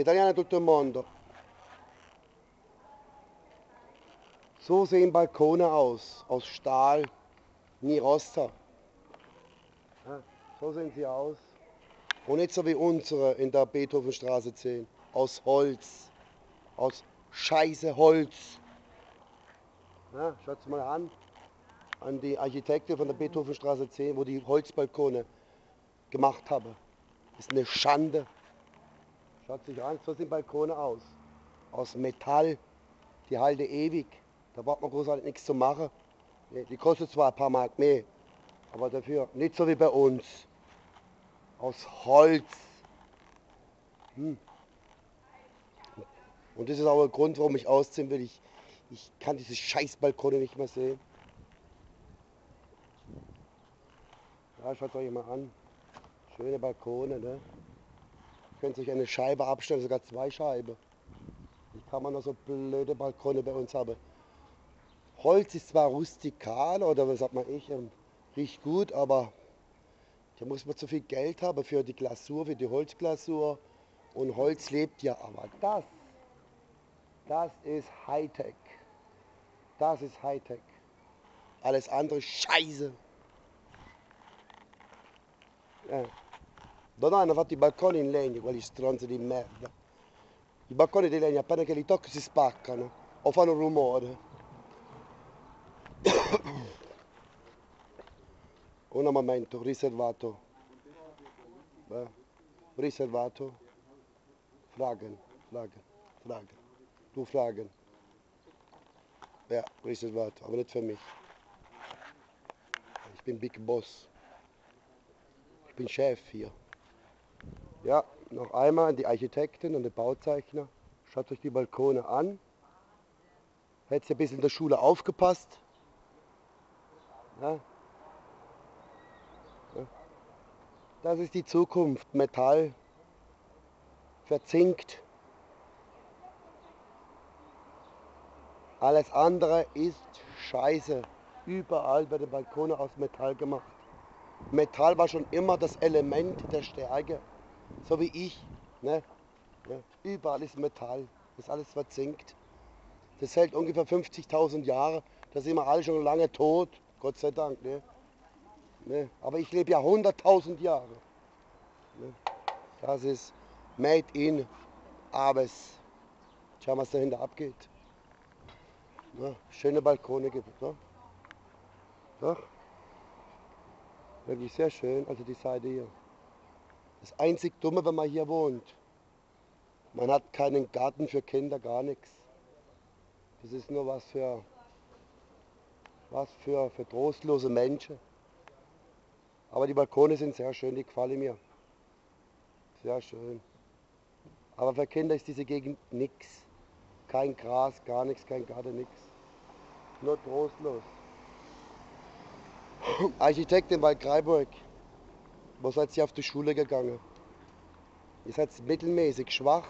Italiana tutto il mondo. So sehen Balkone aus, aus Stahl, nie Roster. Ja, so sehen sie aus. Und nicht so wie unsere in der Beethovenstraße 10, aus Holz, aus scheiße Holz. Ja, Schaut mal an, an die Architekte von der Beethovenstraße 10, wo die Holzbalkone gemacht haben. Das ist eine Schande. Schaut sich an, so sehen Balkone aus. Aus Metall, die halten ewig. Da braucht man großartig nichts zu machen. Die kostet zwar ein paar Mark mehr, aber dafür nicht so wie bei uns. Aus Holz. Hm. Und das ist auch ein Grund, warum ich ausziehen will. Ich, ich kann diese Scheißbalkone nicht mehr sehen. Ja, schaut euch mal an. Schöne Balkone, ne? Könnt sich eine Scheibe abstellen, sogar zwei Scheiben. Wie kann man noch so blöde Balkone bei uns haben? Holz ist zwar rustikal oder was sagt man ich, ähm, riecht gut, aber da muss man zu viel Geld haben für die Glasur, für die Holzglasur. Und Holz lebt ja, aber das, das ist Hightech. Das ist Hightech. Alles andere Scheiße. Eh. Da noi hanno fatto i balconi in legno, quelli stronzi di merda. I balconi di legno appena che li tocchi si spaccano o fanno rumore. Un momento, riservato. Eh, Riservato. Fragen, Fragen, Fragen. Du Fragen. Ja, riservato, aber nicht für mich. Ich bin Big Boss. Ich bin Chef hier. Ja, noch einmal an die Architekten und den Bauzeichner. Schaut euch die Balkone an. Hättet ihr ein bisschen in der Schule aufgepasst. Ja. Ja. Das ist die Zukunft. Metall. Verzinkt. Alles andere ist Scheiße. Überall werden Balkone aus Metall gemacht. Metall war schon immer das Element der Stärke. So wie ich. Ne? Ja, überall ist Metall. Ist alles verzinkt. Das hält ungefähr 50.000 Jahre. Da sind wir alle schon lange tot. Gott sei Dank. Ne? Ne? Aber ich lebe ja 100.000 Jahre. Ne? Das ist made in Aves. Schau mal, was dahinter abgeht. Ne? Schöne Balkone gibt es. Ne? Doch. Wirklich sehr schön. Also die Seite hier. Das einzig Dumme, wenn man hier wohnt, man hat keinen Garten für Kinder, gar nichts. Das ist nur was für, was für, für trostlose Menschen. Aber die Balkone sind sehr schön, die gefallen mir. Sehr schön. Aber für Kinder ist diese Gegend nichts. Kein Gras, gar nichts, kein Garten, nichts. Nur trostlos. Architektin bei Freiburg. Wo seid ihr auf die Schule gegangen? Ihr seid mittelmäßig schwach.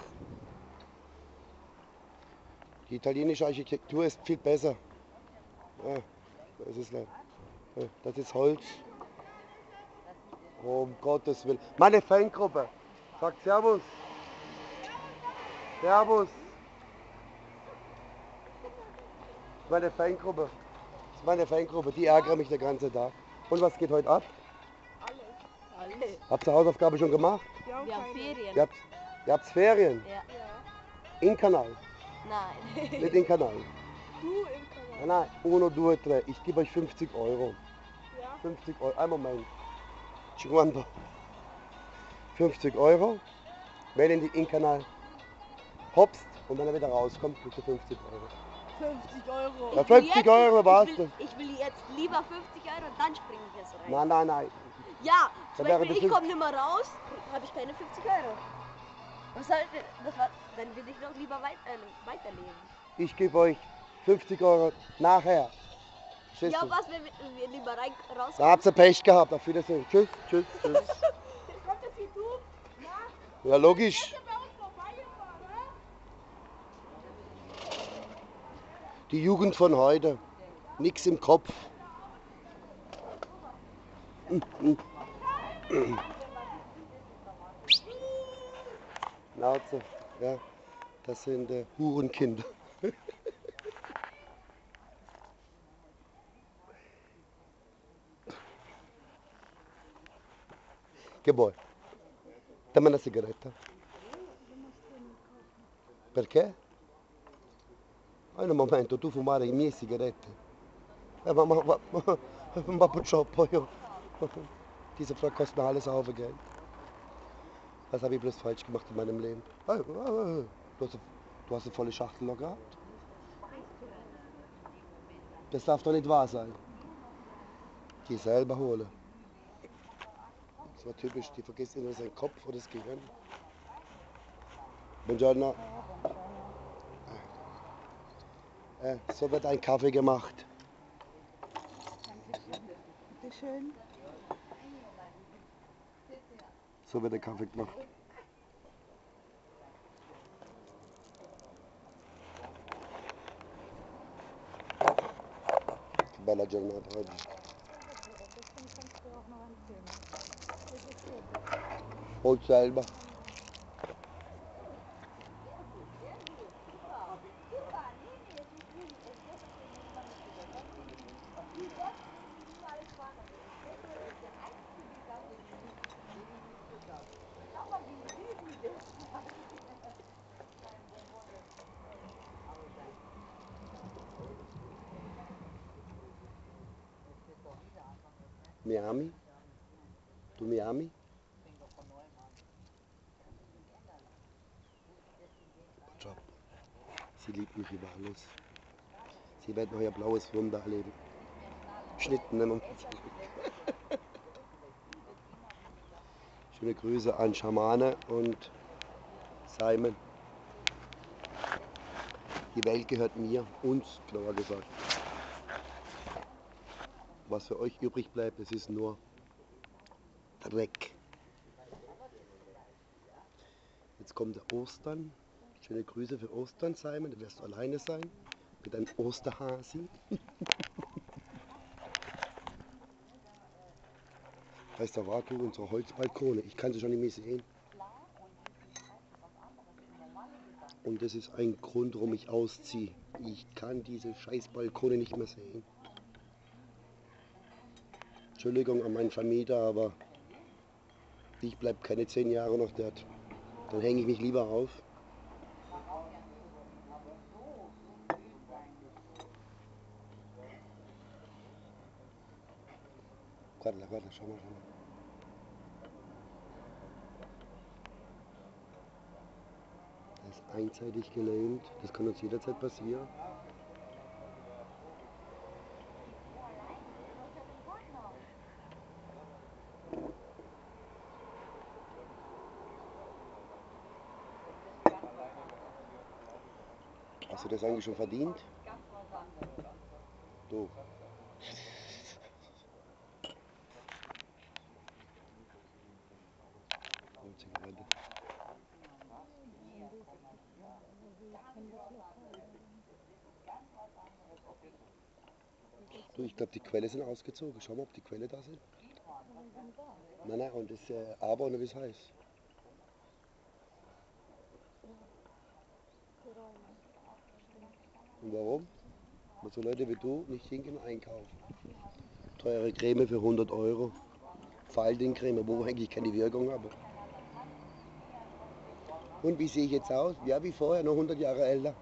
Die italienische Architektur ist viel besser. Ja, das ist, das ist Holz. Oh, um Gottes Willen. Meine Fangruppe. Sagt Servus. Servus. Meine Fangruppe. Meine Fangruppe. Die ärgern mich den ganzen Tag. Und was geht heute ab? Habt ihr Hausaufgabe schon gemacht? Ja, Wir haben. Ferien. Ihr habt, ihr habt Ferien? Ja. In Kanal. Nein. Nicht in Kanal. Du im Nein, Kanal. nein. Uno, due, tre. Ich gebe euch 50 Euro. Ja. 50 Euro. Ein Moment. Cinquanta. 50 Euro. Wenn in den Kanal hopst und wenn er wieder rauskommt, kriegst du 50 Euro. 50 Euro. Ja, Ich will 50 jetzt- Euro war's ich das. will, ich will jetzt lieber 50 Euro und dann springe ich jetzt rein. Nein, nein, nein. Ja, zum wäre Beispiel, das ich komme nicht mehr raus, habe ich keine 50 Euro. Was soll denn, das war, dann will ich doch lieber weit, äh, weiterleben. Ich gebe euch 50 Euro nachher. Verstehst Ja, du? was, wenn wir, wir lieber rein, raus Da habt ihr Pech gehabt. Auf Wiedersehen. Tschüss, tschüss, tschüss. Kommt das wie du? Ja. Ja, logisch. Ihr bei uns vorbeigefahren, ne? Die Jugend von heute. Nix im Kopf. Schnauze. Ja, das sind äh, Hurenkinder. Che vuoi? Dammi una sigaretta. Perché? In un momento tu fumare le mie sigarette. Eh, ma, ma, ma, ma, purtroppo io. Diese Frau kostet mir alles auf, gell? Was habe ich bloß falsch gemacht in meinem Leben? Ah, ah, ah, Du hast, du hast eine volle Schachtel noch gehabt. Das darf doch nicht wahr sein. Geh selber holen. Das war typisch, die vergisst entweder seinen Kopf oder das Gehirn. Buongiorno. Äh, so wird ein Kaffee gemacht. Bitte schön. So wird der Kaffee gemacht. Bella giornata oggi. Holt selber. Miami? Du Miami? Job. Sie liebt mich über alles. Sie wird noch ihr blaues Wunder erleben. Schnitten nennen wir es. Schöne Grüße an Schamane und Simon. Die Welt gehört mir, uns, genauer gesagt. Was für euch übrig bleibt, es ist nur Dreck. Jetzt kommt der Ostern. Schöne Grüße für Ostern, Simon. Du wirst du alleine sein mit einem Osterhasi. heißt der Watu, unsere Holzbalkone. Ich kann sie schon nicht mehr sehen. Und das ist ein Grund, warum ich ausziehe. Ich kann diese scheiß Balkone nicht mehr sehen. Entschuldigung an meinen Vermieter, aber ich bleibe keine zehn Jahre noch dort. Dann hänge ich mich lieber auf. Guarda, guarda, schau mal, schau mal. Er ist einseitig gelähmt. Das kann uns jederzeit passieren. Hast du das eigentlich schon verdient? Du. Du, ich glaube, die Quelle sind ausgezogen. Schau mal, ob die Quelle da sind. Nein, nein, und das äh, Aber und wie es heißt. Und warum? Weil so Leute wie du nicht hingehen einkaufen. Teure Creme für 100 Euro. Faltencreme, wo eigentlich keine Wirkung habe. Und wie sehe ich jetzt aus? Ja, wie vorher, noch 100 Jahre älter.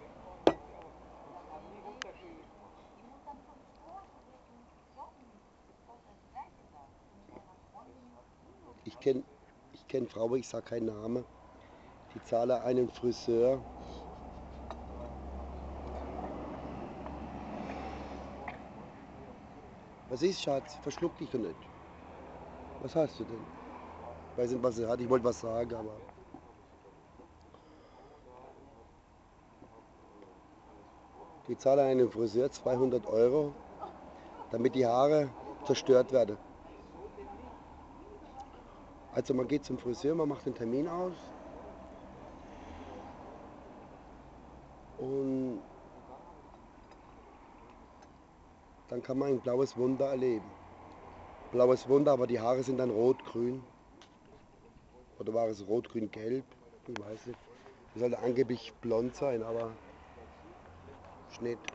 Ich kenne ich kenn Frau, ich sage keinen Namen, die zahle einen Friseur Was ist, Schatz? Verschluck dich doch nicht. Was hast du denn? Ich weiß nicht, was er hat. Ich wollte was sagen, aber. Die zahle einem Friseur 200 Euro, damit die Haare zerstört werden. Also man geht zum Friseur, man macht den Termin aus und dann kann man ein blaues Wunder erleben. Blaues Wunder, aber die Haare sind dann rot-grün. Oder war es rot-grün-gelb? Ich weiß nicht. Die sollte angeblich blond sein, aber nicht.